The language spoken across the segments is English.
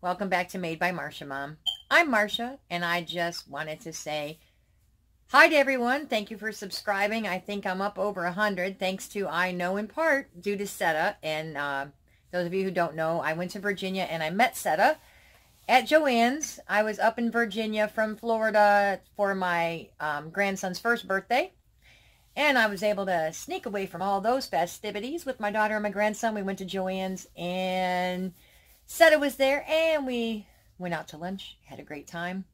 welcome back to Made by Marsha Mom. I'm Marsha, and I just wanted to say hi to everyone. Thank you for subscribing. I think I'm up over 100, thanks to, I know in part, due to Setta. And uh, those of you who don't know, I went to Virginia and I met Setta at Joann's. I was up in Virginia from Florida for my um, grandson's first birthday. And I was able to sneak away from all those festivities with my daughter and my grandson. We went to Joann's and Setta was there and we went out to lunch. Had a great time.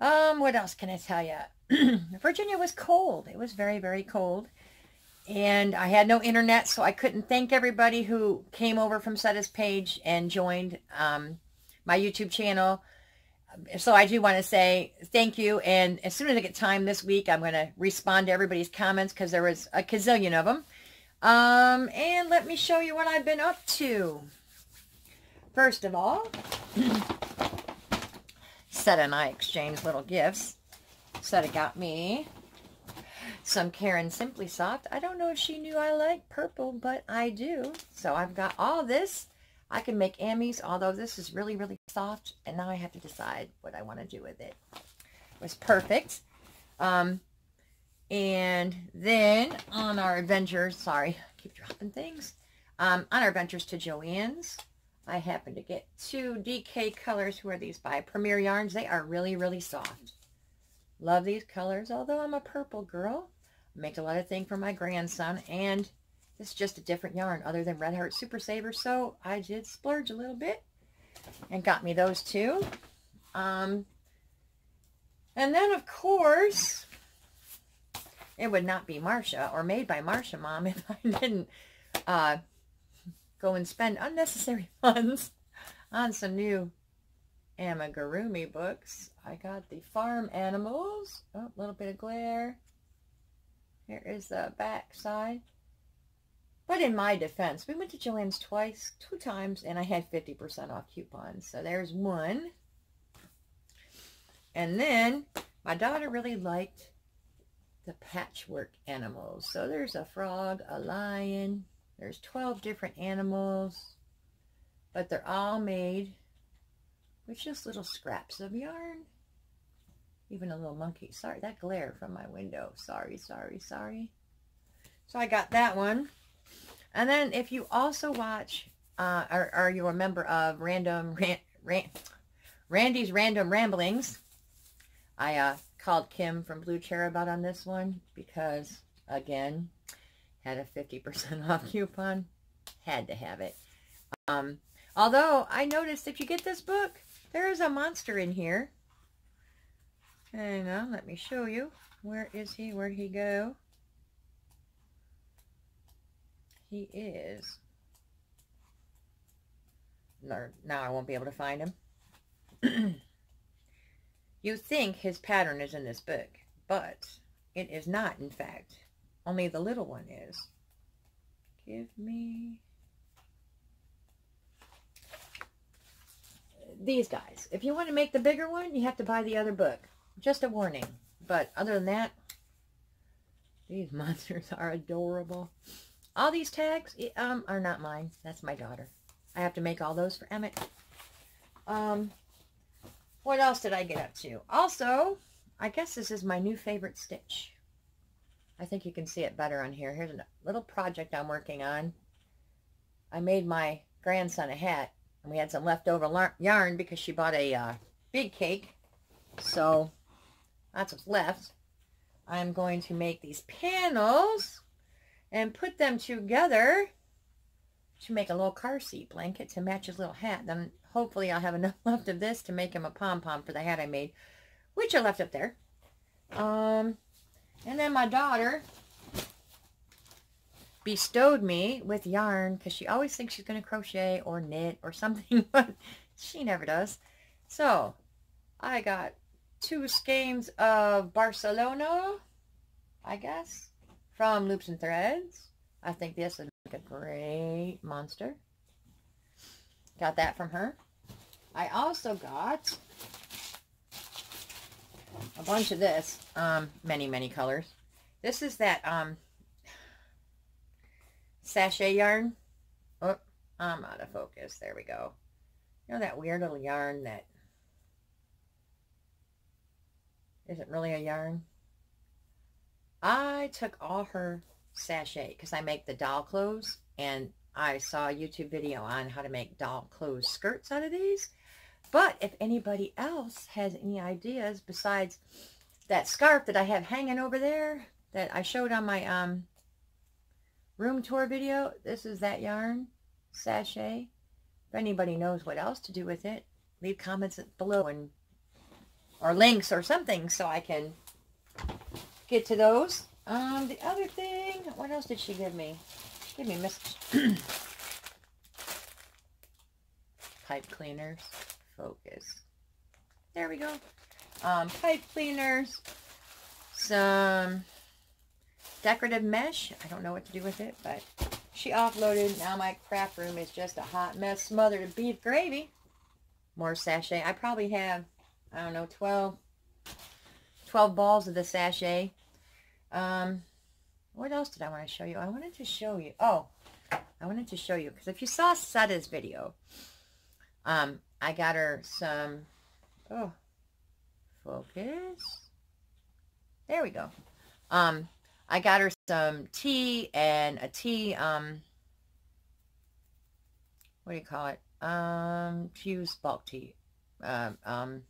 Um, what else can I tell you? Virginia was cold. It was very, very cold. And I had no internet, so I couldn't thank everybody who came over from Setta's page and joined um, my YouTube channel so I do want to say thank you. And as soon as I get time this week, I'm going to respond to everybody's comments because there was a gazillion of them. Um, and let me show you what I've been up to. First of all, Setta and I exchanged little gifts. Setta got me some Caron Simply Soft. I don't know if she knew I like purple, but I do. So I've got all this I can make Emmys, although this is really, really soft, and now I have to decide what I want to do with it. It was perfect. Um, and then on our adventures, sorry, I keep dropping things. Um, on our adventures to Joann's, I happened to get two DK colors. Who are these by? Premier Yarns. They are really, really soft. Love these colors, although I'm a purple girl. I make a lot of things for my grandson, and this is just a different yarn other than Red Heart Super Saver. So I did splurge a little bit and got me those two. Um, and then, of course, it would not be Marsha or made by Marsha Mom if I didn't uh, go and spend unnecessary funds on some new amigurumi books. I got the Farm Animals. Oh, a little bit of glare. Here is the back side. But in my defense, we went to Joann's twice, two times, and I had 50% off coupons. So there's one. And then my daughter really liked the patchwork animals. So there's a frog, a lion. There's 12 different animals. But they're all made with just little scraps of yarn. Even a little monkey. Sorry, that glare from my window. Sorry, sorry, sorry. So I got that one. And then if you also watch, uh, or, or you're a member of Random Ran, Ran, Randy's Random Ramblings, I uh, called Kim from Blue Cherubot on this one because, again, had a 50% off coupon. Had to have it. Um, although, I noticed if you get this book, there is a monster in here. Hang on, let me show you. Where is he? Where'd he go? he is. Now I won't be able to find him. you think his pattern is in this book, but it is not, in fact. Only the little one is. Give me... These guys. If you want to make the bigger one, you have to buy the other book. Just a warning. But other than that, these monsters are adorable. All these tags um, are not mine. That's my daughter. I have to make all those for Emmett. Um, what else did I get up to? Also, I guess this is my new favorite stitch. I think you can see it better on here. Here's a little project I'm working on. I made my grandson a hat, and we had some leftover yarn because she bought a uh, big cake. So, that's what's left. I'm going to make these panels and put them together to make a little car seat blanket to match his little hat. Then hopefully I'll have enough left of this to make him a pom-pom for the hat I made, which I left up there. Um, and then my daughter bestowed me with yarn because she always thinks she's going to crochet or knit or something, but she never does. So, I got two skeins of Barcelona, I guess from Loops and Threads. I think this is make a great monster. Got that from her. I also got a bunch of this. Um, many, many colors. This is that um, Sashay yarn. Oh, I'm out of focus. There we go. You know that weird little yarn that isn't really a yarn? I took all her Sashay because I make the doll clothes and I saw a YouTube video on how to make doll clothes skirts out of these. But if anybody else has any ideas besides that scarf that I have hanging over there that I showed on my um, room tour video, this is that yarn Sashay. If anybody knows what else to do with it, leave comments below and or links or something so I can get to those. Um, the other thing, what else did she give me? She gave me miss pipe cleaners. Focus. There we go. Um, pipe cleaners. Some decorative mesh. I don't know what to do with it, but she offloaded. Now my craft room is just a hot mess smothered in beef gravy. More Sashay. I probably have, I don't know, 12, 12 balls of the Sashay. Um, what else did I want to show you? I wanted to show you. Oh, I wanted to show you. Because if you saw Setta's video, um, I got her some, oh, focus. There we go. Um, I got her some tea and a tea, um, what do you call it? Um, fuse bulk tea. Um, um,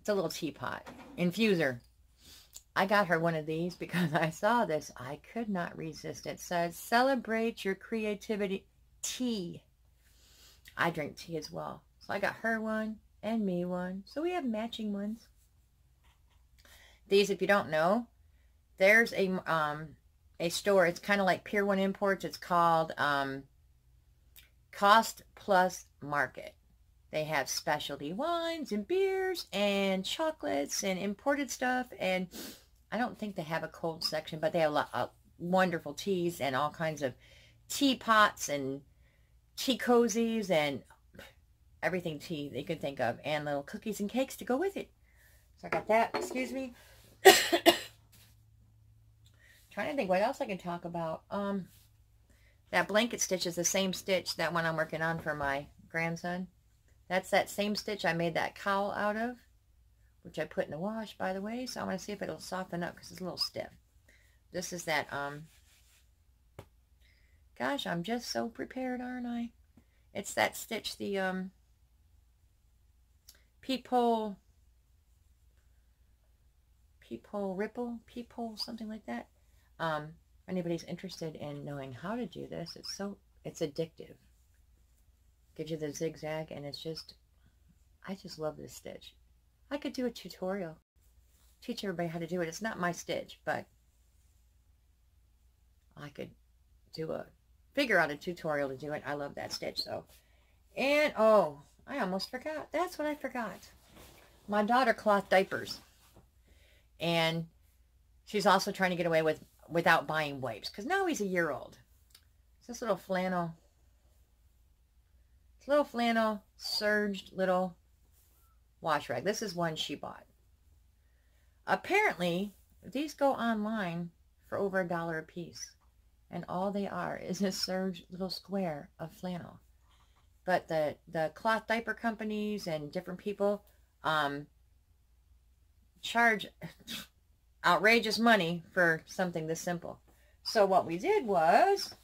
it's a little teapot. Infuser. I got her one of these because I saw this. I could not resist. It says, celebrate your creativity. Tea. I drink tea as well. So I got her one and me one. So we have matching ones. These, if you don't know, there's a um, a store. It's kind of like Pier 1 Imports. It's called um, Cost Plus Market. They have specialty wines and beers and chocolates and imported stuff. And I don't think they have a cold section, but they have a lot of wonderful teas and all kinds of teapots and tea cozies and everything tea they could think of and little cookies and cakes to go with it. So I got that. Excuse me. Trying to think what else I can talk about. Um, that blanket stitch is the same stitch that one I'm working on for my grandson. That's that same stitch I made that cowl out of, which I put in the wash, by the way. So I want to see if it'll soften up because it's a little stiff. This is that um, Gosh, I'm just so prepared, aren't I? It's that stitch, the um, peephole, peephole ripple, peephole, something like that. Um, anybody's interested in knowing how to do this, it's so, it's addictive. Gives you the zigzag and it's just, I just love this stitch. I could do a tutorial, teach everybody how to do it. It's not my stitch, but I could do a figure out a tutorial to do it. I love that stitch, though. And, oh, I almost forgot. That's what I forgot. My daughter cloth diapers. And she's also trying to get away with without buying wipes. Because now he's a year old. It's this little flannel. This little flannel, serged little wash rag. This is one she bought. Apparently, these go online for over a dollar a piece and all they are is a serged little square of flannel. But the, the cloth diaper companies and different people um, charge outrageous money for something this simple. So what we did was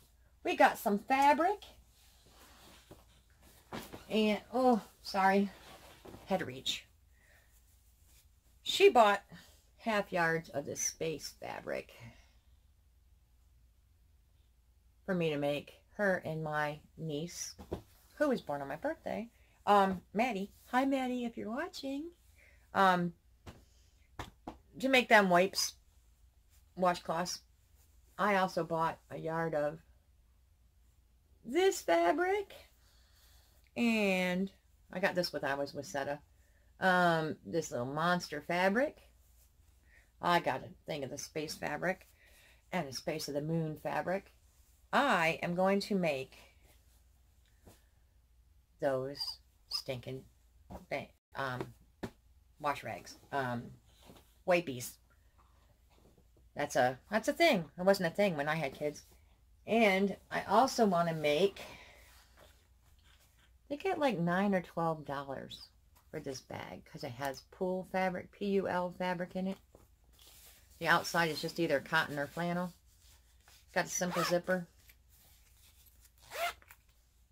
we got some fabric and, oh, sorry, had to reach. She bought half yards of this space fabric for me to make her and my niece, who was born on my birthday, um, Maddie. Hi, Maddie, if you're watching. Um, to make them wipes, washcloths. I also bought a yard of this fabric. And I got this with I was with Setta. Um, this little monster fabric. I got a thing of the space fabric and a space of the moon fabric. I am going to make those stinking um, wash rags, um, wipies. That's a that's a thing. It wasn't a thing when I had kids. And I also want to make They get like 9 or $12 for this bag because it has pool fabric, P-U-L fabric in it. The outside is just either cotton or flannel. Got a simple zipper.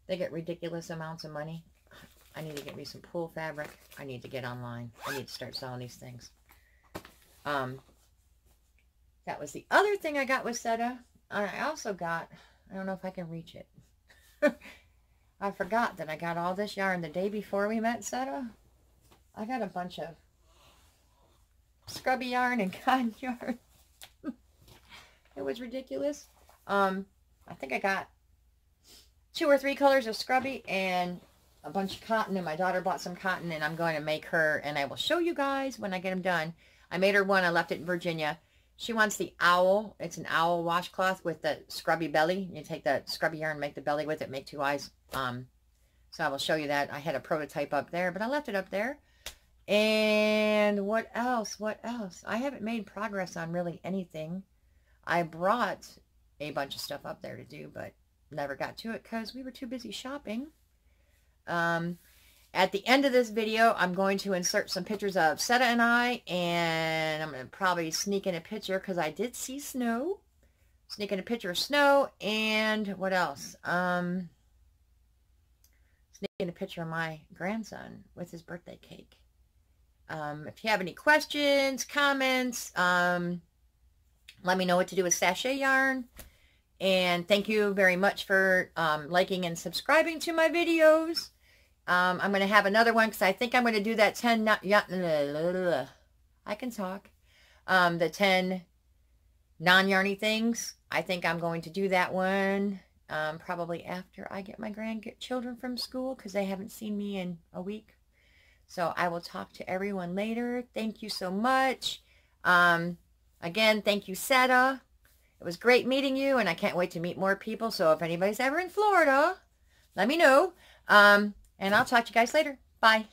They get ridiculous amounts of money. I need to get me some pool fabric. I need to get online. I need to start selling these things. Um, that was the other thing I got with Setta. I also got, I don't know if I can reach it. I forgot that I got all this yarn the day before we met Setta. I got a bunch of scrubby yarn and cotton yarn. it was ridiculous. Um, I think I got two or three colors of scrubby and a bunch of cotton and my daughter bought some cotton and I'm going to make her and I will show you guys when I get them done. I made her one. I left it in Virginia. She wants the owl. It's an owl washcloth with the scrubby belly. You take the scrubby yarn, make the belly with it, make two eyes. Um, so I will show you that. I had a prototype up there, but I left it up there. And what else? What else? I haven't made progress on really anything. I brought a bunch of stuff up there to do, but never got to it because we were too busy shopping. Um, at the end of this video, I'm going to insert some pictures of Setta and I, and I'm going to probably sneak in a picture because I did see snow. Sneak in a picture of snow, and what else? Um, sneak in a picture of my grandson with his birthday cake. Um, if you have any questions, comments, um, let me know what to do with Sashay yarn. And thank you very much for um, liking and subscribing to my videos. Um, I'm going to have another one because I think I'm going to do that 10... Not, I can talk. Um, the 10 non-yarny things. I think I'm going to do that one um, probably after I get my grandchildren from school because they haven't seen me in a week. So I will talk to everyone later. Thank you so much. Um, again, thank you, Setta. It was great meeting you, and I can't wait to meet more people. So if anybody's ever in Florida, let me know. Um, and I'll talk to you guys later. Bye.